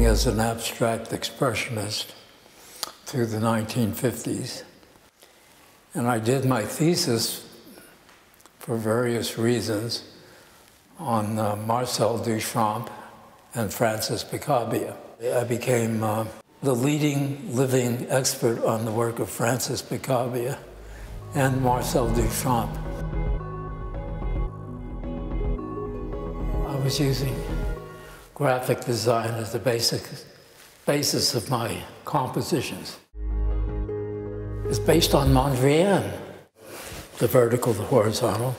as an abstract expressionist through the 1950s. And I did my thesis for various reasons on uh, Marcel Duchamp and Francis Picabia. I became uh, the leading living expert on the work of Francis Picabia and Marcel Duchamp. I was using graphic design as the basic basis of my compositions. It's based on Mondrian, the vertical, the horizontal.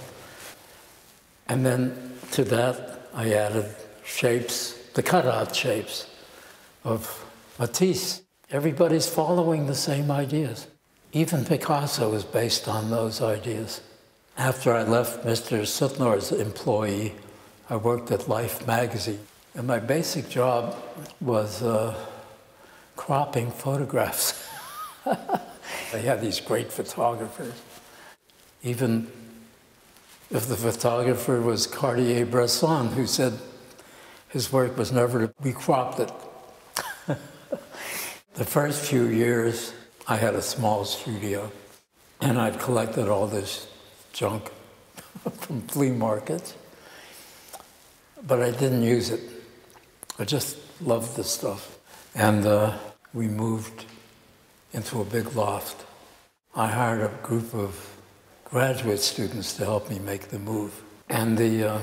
And then to that, I added shapes, the cutout shapes of Matisse. Everybody's following the same ideas. Even Picasso is based on those ideas. After I left Mr. Sutnar's employee, I worked at Life magazine. And my basic job was uh, cropping photographs. they had these great photographers. Even if the photographer was Cartier-Bresson, who said his work was never to be cropped. It. the first few years, I had a small studio, and I'd collected all this junk from flea markets, but I didn't use it. I just loved the stuff. And uh, we moved into a big loft. I hired a group of graduate students to help me make the move. And the uh,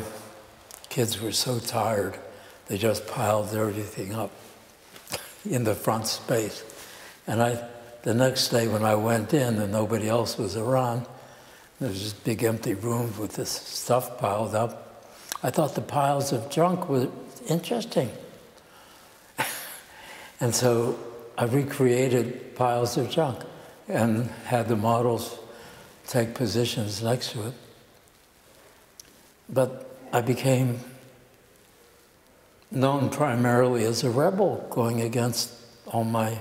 kids were so tired, they just piled everything up in the front space. And I, the next day when I went in and nobody else was around, there was this big empty room with this stuff piled up. I thought the piles of junk were interesting. and so I recreated piles of junk and had the models take positions next to it. But I became known primarily as a rebel going against all my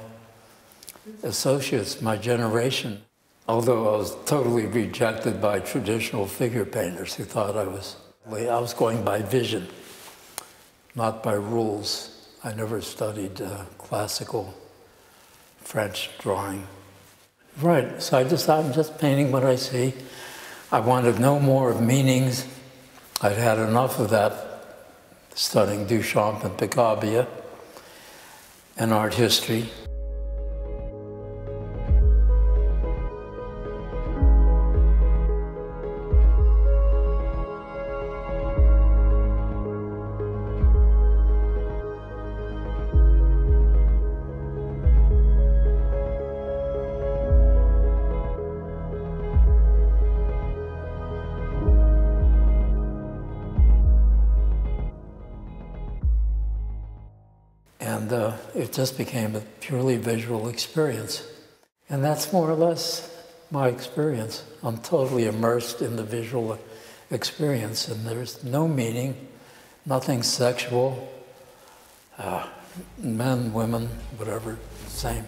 associates, my generation. Although I was totally rejected by traditional figure painters who thought I was, I was going by vision, not by rules. I never studied uh, classical French drawing. Right, so I decided I'm just painting what I see. I wanted no more of meanings. I'd had enough of that studying Duchamp and Picabia and art history. And uh, it just became a purely visual experience. And that's more or less my experience. I'm totally immersed in the visual experience, and there's no meaning, nothing sexual. Uh, men, women, whatever, same.